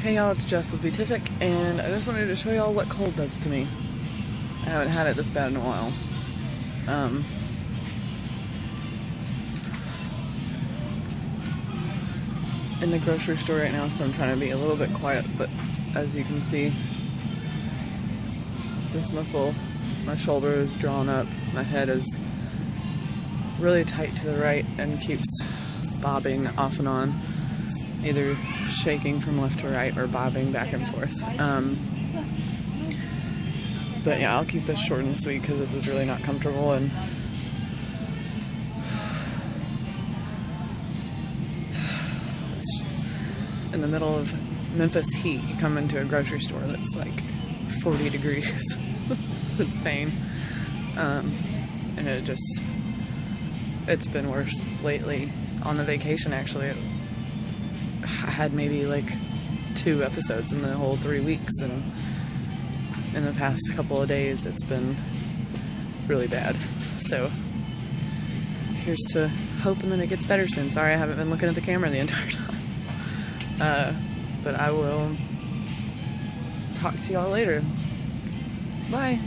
Hey y'all, it's Jess with Beatific, and I just wanted to show y'all what cold does to me. I haven't had it this bad in a while. Um, in the grocery store right now, so I'm trying to be a little bit quiet, but as you can see, this muscle, my shoulder is drawn up, my head is really tight to the right and keeps bobbing off and on either shaking from left to right or bobbing back and forth. Um, but yeah, I'll keep this short and sweet because this is really not comfortable and in the middle of Memphis heat, you come into a grocery store that's like 40 degrees. it's insane. Um, and it just, it's been worse lately. On the vacation, actually, I had maybe like two episodes in the whole three weeks, and in the past couple of days, it's been really bad. So here's to hoping that it gets better soon. Sorry, I haven't been looking at the camera the entire time. Uh, but I will talk to y'all later. Bye.